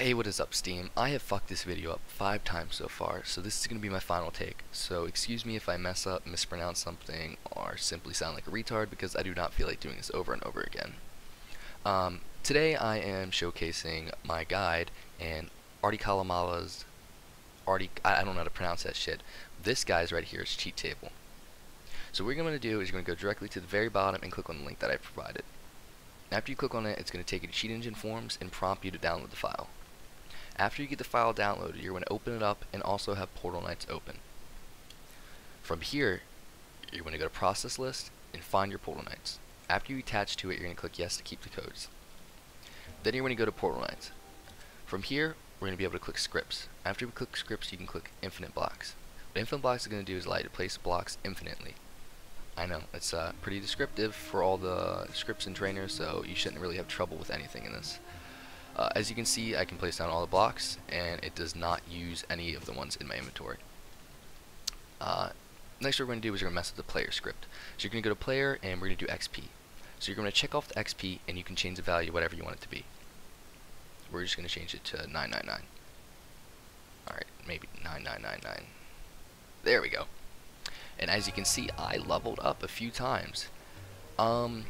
Hey, what is up, Steam? I have fucked this video up five times so far, so this is going to be my final take. So excuse me if I mess up, mispronounce something, or simply sound like a retard, because I do not feel like doing this over and over again. Um, today I am showcasing my guide and Artie Kalamala's Artie, I, I don't know how to pronounce that shit. This guy's right here is cheat table. So what you're going to do is you're going to go directly to the very bottom and click on the link that I provided. After you click on it, it's going to take you to Cheat Engine Forms and prompt you to download the file. After you get the file downloaded, you're going to open it up and also have Portal Knights open. From here, you're going to go to Process List and find your Portal Knights. After you attach to it, you're going to click Yes to keep the codes. Then you're going to go to Portal Knights. From here, we're going to be able to click Scripts. After we click Scripts, you can click Infinite Blocks. What Infinite Blocks is going to do is allow you to place blocks infinitely. I know, it's uh, pretty descriptive for all the scripts and trainers, so you shouldn't really have trouble with anything in this. Uh, as you can see, I can place down all the blocks, and it does not use any of the ones in my inventory. Uh, next what we're going to do is we're going to mess with the player script. So you're going to go to player, and we're going to do XP. So you're going to check off the XP, and you can change the value whatever you want it to be. We're just going to change it to 999. Alright, maybe 9999. There we go. And as you can see, I leveled up a few times. Um,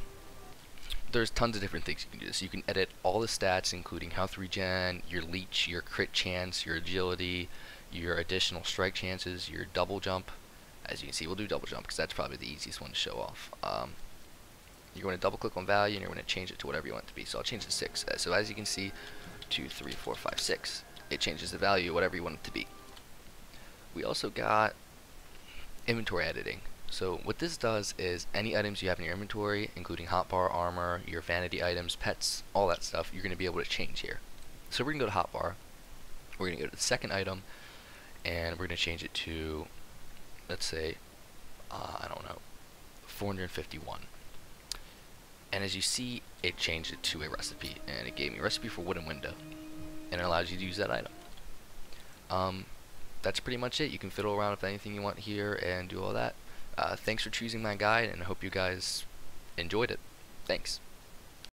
there's tons of different things you can do. So you can edit all the stats, including health regen, your leech, your crit chance, your agility, your additional strike chances, your double jump. As you can see, we'll do double jump because that's probably the easiest one to show off. Um, you're going to double click on value and you're going to change it to whatever you want it to be. So I'll change it to 6. Uh, so as you can see, 2, 3, 4, 5, 6. It changes the value, whatever you want it to be. We also got inventory editing. So what this does is any items you have in your inventory, including hotbar, armor, your vanity items, pets, all that stuff, you're going to be able to change here. So we're going to go to hotbar. We're going to go to the second item, and we're going to change it to, let's say, uh, I don't know, 451. And as you see, it changed it to a recipe, and it gave me a recipe for wooden window, and it allows you to use that item. Um, that's pretty much it. You can fiddle around with anything you want here and do all that. Uh, thanks for choosing my guide, and I hope you guys enjoyed it. Thanks.